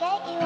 get you